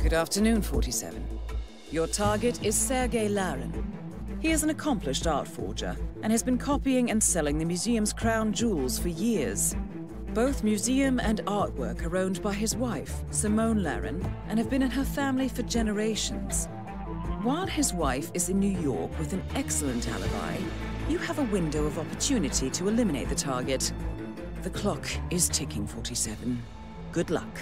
Good afternoon, 47. Your target is Sergei Larin. He is an accomplished art forger and has been copying and selling the museum's crown jewels for years. Both museum and artwork are owned by his wife, Simone Larin, and have been in her family for generations. While his wife is in New York with an excellent alibi, you have a window of opportunity to eliminate the target. The clock is ticking, 47. Good luck.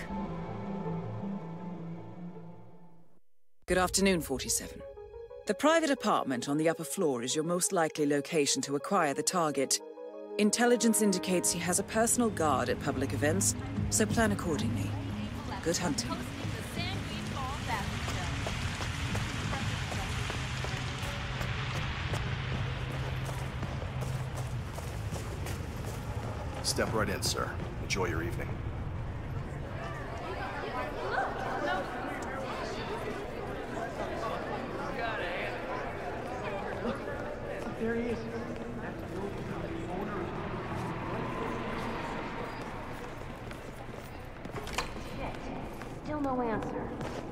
Good afternoon, 47. The private apartment on the upper floor is your most likely location to acquire the target. Intelligence indicates he has a personal guard at public events, so plan accordingly. Good hunting. Step right in, sir. Enjoy your evening. There he is. Still no answer.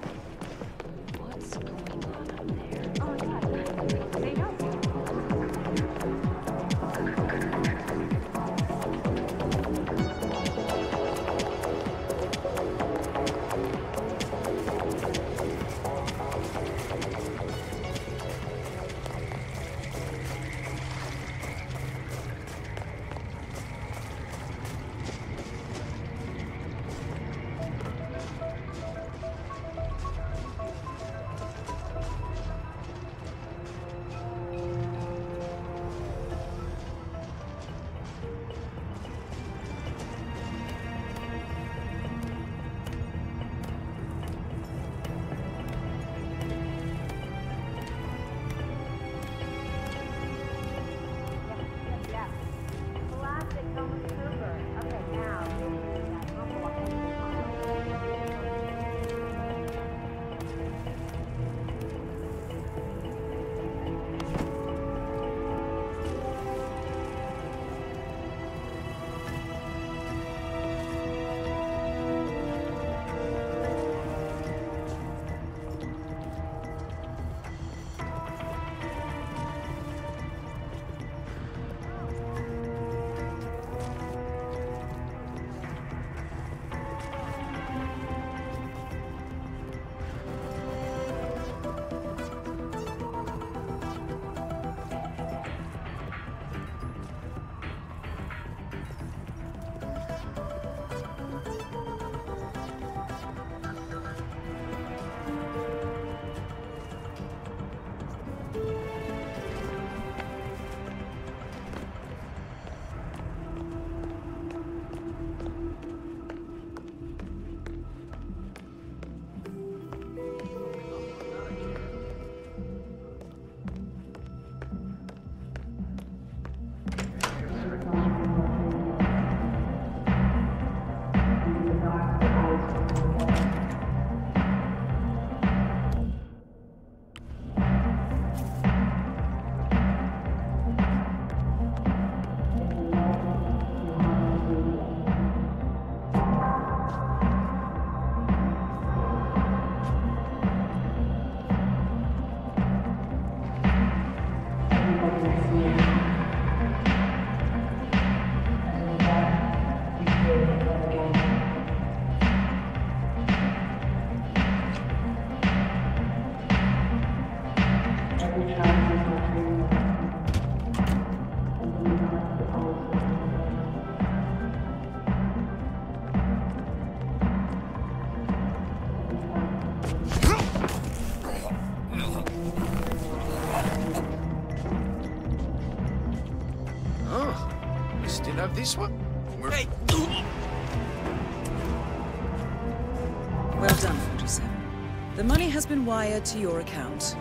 Have this one? We're... Hey! Well done, 47. The money has been wired to your account.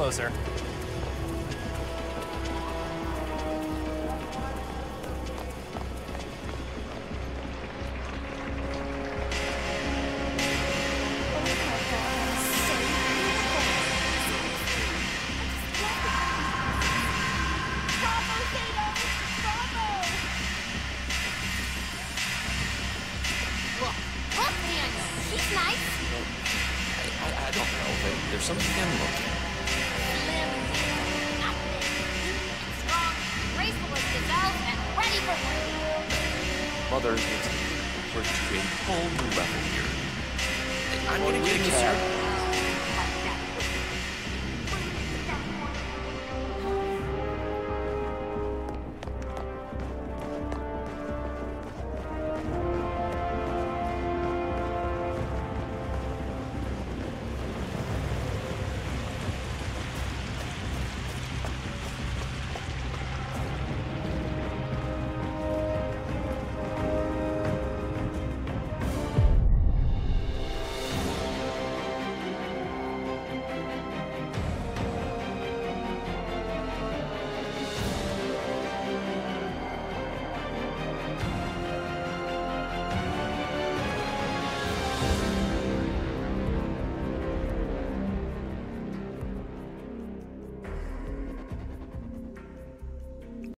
Hello, sir. Look, look, Daniel. He's nice. I, I, I don't know, but there's something I'm looking. Mother, let's we're to a whole new level here. I'm gonna get a cab.